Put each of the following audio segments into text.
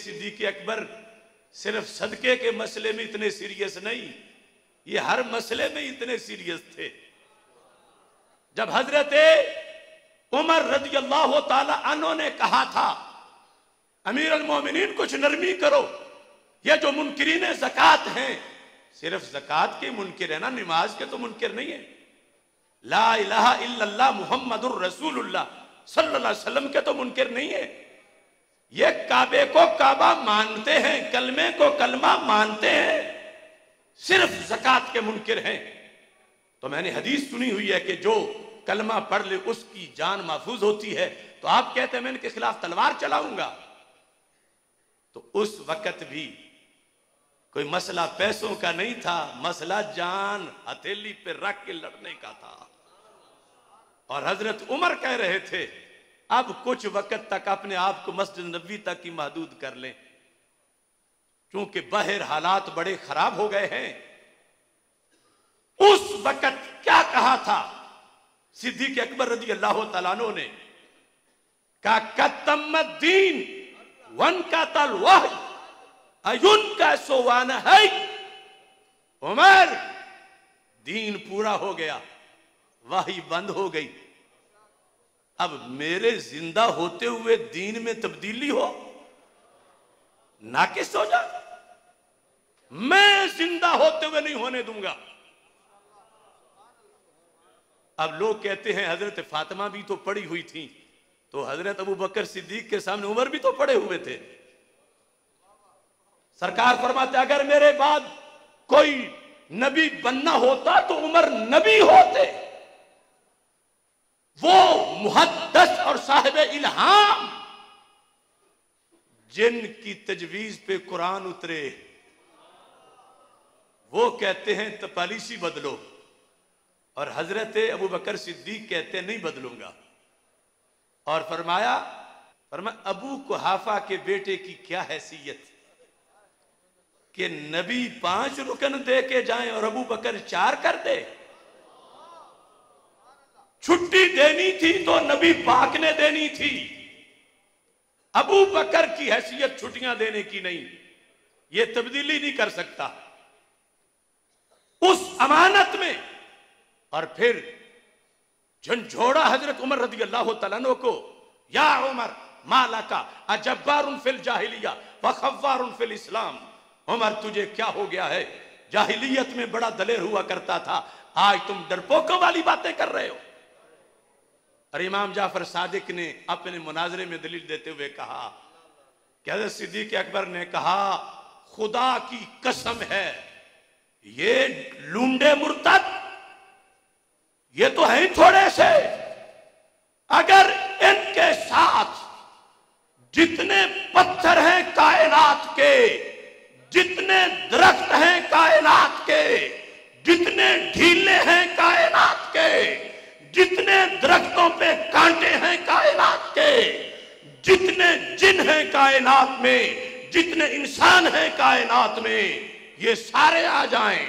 सिद्दीक अकबर सिर्फ़ सदके के मसले में इतने सीरियस नहीं, ये हर मसले में इतने सीरियस थे। जब हज़रत उमर रज़ी अल्लाह तला ने कहा था अमीर अलमोमिन कुछ नरमी करो, ये जो मुनकरीन जक़ात हैं, सिर्फ़ जक़ात के मुनकर है ना, नमाज़ के तो मुनकर नहीं है। ला इलाहा इल्लल्लाह मुहम्मदुर रसूलुल्लाह, सल्लल्लाहु अलैहि वसल्लम के तो मुनकर नहीं है। ये काबे को काबा मानते हैं, कलमे को कलमा मानते हैं, सिर्फ़ जक़ात के मुनकर हैं। तो मैंने हदीस सुनी हुई है कि जो कलमा पढ़ ले, उसकी जान महफूज होती है। तो आप कहते हैं, मैं इनके खिलाफ तलवार चलाऊँगा। तो उस वक्त भी कोई मसला पैसों का नहीं था, मसला जान हथेली पे रख के लड़ने का था। और हज़रत उमर कह रहे थे अब कुछ वक्त तक अपने आप को मस्जिद नबी तक ही महदूद कर लें। क्योंकि बहर हालात बड़े खराब हो गए हैं। उस वक्त क्या कहा था? सिद्दीक अकबर रज़ी अल्लाह तलानो ने, का कतम दीन वन का तल वह अयुन का सोवान है। उमर, दीन पूरा हो गया, वही बंद हो गई। अब मेरे ज़िंदा होते हुए दीन में तब्दीली हो, नाकिस हो जा। मैं ज़िंदा होते हुए नहीं होने दूँगा। अब लोग कहते हैं, हज़रत फातिमा भी तो पड़ी हुई थी तो हज़रत अबू बकर सिद्दीक के सामने उमर भी तो पड़े हुए थे। सरकार फरमाते, अगर मेरे बाद कोई नबी बनना होता तो उमर नबी होते। वो मुहदस और साहिब इल्हाम जिनकी तजवीज पे कुरान उतरे, वो कहते हैं तो पॉलिसी बदलो। और हज़रत अबू बकर सिद्दीक कहते नहीं बदलूँगा। और फरमाया, फरमा, अबू कुहाफा के बेटे की क्या हैसियत? कि नबी पाँच रुकन दे के जाए और अबू बकर चार कर दे। छुट्टी देनी थी तो नबी पाक ने देनी थी। अबू बकर की हैसियत छुट्टियाँ देने की नहीं। यह तब्दीली नहीं कर सकता। उस अमानत में और फिर झंझोड़ा हज़रत उमर रदी अल्लाह तला को, या उमर माला का अजब्बार फिल जाहिलिया बखवार फिल इस्लाम, उमर, तुझे क्या हो गया है? जाहिलियत में बड़ा दलेर हुआ करता था। आज तुम डरपोकों वाली बातें कर रहे हो। और इमाम जाफ़र सादिक ने अपने मुनाजरे में दलील देते हुए कहा, कि सिद्दीक अकबर ने कहा, खुदा की कसम है, ये लूंडे मुर्तद, ये तो है ही थोड़े से। अगर इनके साथ जितने पत्थर हैं कायनात के, जितने दरख्त हैं कायनात के, जितने ढीले हैं कायनात के जितने दरख्तों पे कांटे हैं कायनात के जितने जिन हैं कायनात में, जितने इंसान हैं कायनात में, ये सारे आ जाएँ।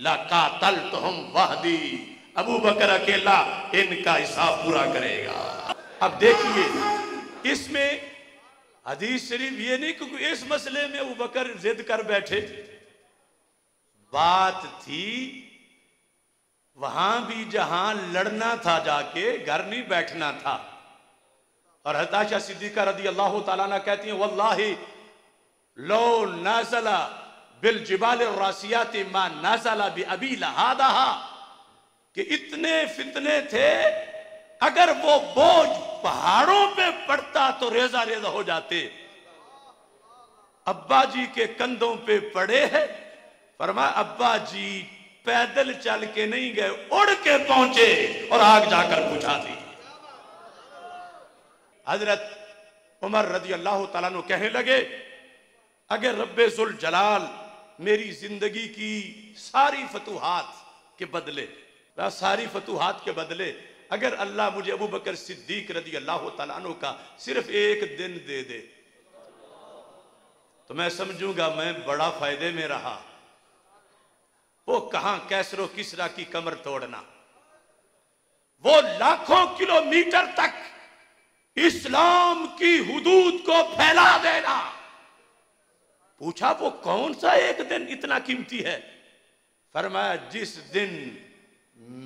लका तल तो हम वाहदी। अबू बकर अकेला इनका हिसाब पूरा करेगा। अब देखिए, इसमें हदीस शरीफ ये नहीं क्योंकि इस मसले में अबू बकर जिद कर बैठे। बात थी, वहाँ भी जहाँ लड़ना था जाके, घर नहीं बैठना था। और हताशा सिद्दीका रदी अल्लाह तला कहती है, वल्लाही लो नाजला बिल जिबाल रासियाती माँ नाजला भी अभी लहादा कि इतने फितने थे, अगर वो बोझ पहाड़ों पे पड़ता तो रेजा रेजा हो जाते। अब्बा जी के कंधों पे पड़े हैं। फरमा, अब्बा जी, पैदल चल के नहीं गए, उड़ के पहुँचे और आग जाकर बुझा दी। हज़रत उमर रज़ी अल्लाह तला कहने लगे, अगर जुल जलाल मेरी ज़िंदगी की सारी फतूहात के बदले सारी फतूहात के बदले, अगर अल्लाह मुझे अबू बकर सिद्दीक रज़ी अल्लाह तला का सिर्फ़ एक दिन दे दे तो मैं समझूँगा मैं बड़ा फ़ायदे में रहा। वो कहाँ कैसरो किसरा की कमर तोड़ना? वो लाखों किलोमीटर तक इस्लाम की हुदूद को फैला देना। पूछा, वो कौन सा एक दिन इतना कीमती है? फरमाया, जिस दिन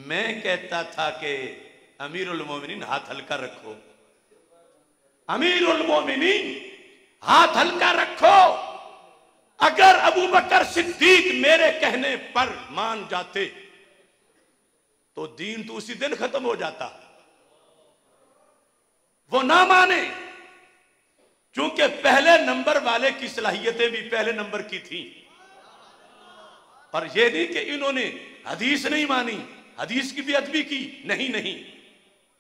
मैं कहता था कि अमीरुल मोमिनीन हाथ हल्का रखो। अमीरुल मोमिनीन हाथ हल्का रखो। अगर अबू बकर सिद्दीक मेरे कहने पर मान जाते तो दीन तो उसी दिन खत्म हो जाता। वो ना माने। क्योंकि पहले नंबर वाले की सलाहियतें भी पहले नंबर की थी। और ये नहीं कि इन्होंने हदीस नहीं मानी, हदीस की भी अदबी की। नहीं नहीं।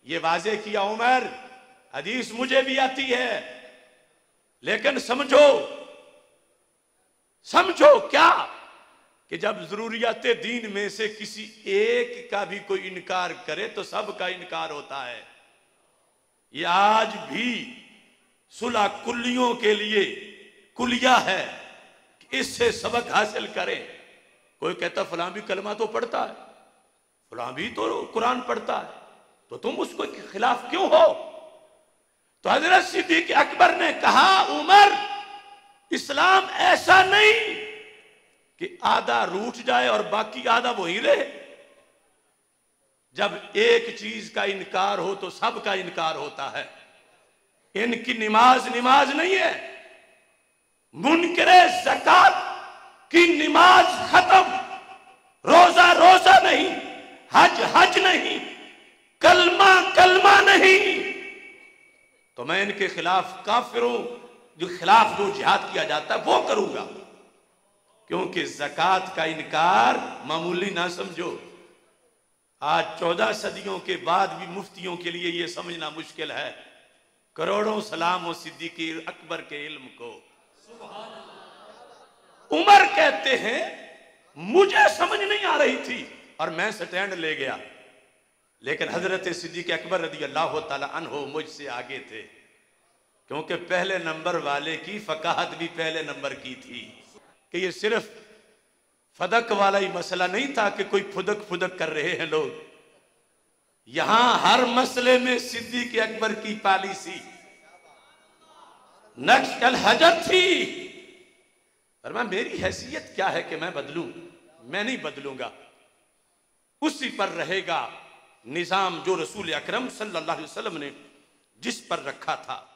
ये वाजे किया उमर, हदीस मुझे भी आती है। लेकिन समझो समझो क्या कि जब जरूरियात दीन में से किसी एक का भी कोई इनकार करे तो सब का इनकार होता है। ये आज भी सुलह कुल्लियों के लिए कुलिया है इससे सबक हासिल करें। कोई कहता, फलां भी कलमा तो पढ़ता है, फलां भी तो कुरान पढ़ता है तो तुम उसको खिलाफ क्यों हो? तो हज़रत सिद्दीक अकबर ने कहा, उमर, इस्लाम ऐसा नहीं कि आधा रूठ जाए और बाकी आधा वही रहे। जब एक चीज़ का इनकार हो तो सब का इनकार होता है। इनकी नमाज़ नमाज़ नहीं है। मुनकरे जक़ात की नमाज़ खत्म। रोजा रोजा नहीं, हज हज नहीं, कलमा कलमा नहीं। तो मैं इनके खिलाफ काफिरों जो खिलाफ जो जिहाद किया जाता है, वो करूँगा। क्योंकि जक़ात का इनकार मामूली ना समझो। आज चौदह सदियों के बाद भी मुफ्तियों के लिए यह समझना मुश्किल है। करोड़ों सलाम सिद्दीकी अकबर के इल्म को। उमर कहते हैं, मुझे समझ नहीं आ रही थी और मैं स्टैंड ले गया। लेकिन हज़रत सिद्दीक अकबर रदी अल्लाह तहो मुझसे आगे थे, क्योंकि पहले नंबर वाले की फकाहत भी पहले नंबर की थी कि ये सिर्फ़ फदक वाला ही मसला नहीं था कि कोई फुदक फुदक कर रहे हैं लोग। यहाँ हर मसले में सिद्दीक अकबर की पॉलिसी। नक्श कल हजर थी। पर मैं, मेरी हैसियत क्या है कि मैं बदलू? मैं नहीं बदलूँगा। उसी पर रहेगा निज़ाम जो रसूल अकरम सल्लल्लाहु अलैहि वसल्लम ने जिस पर रखा था।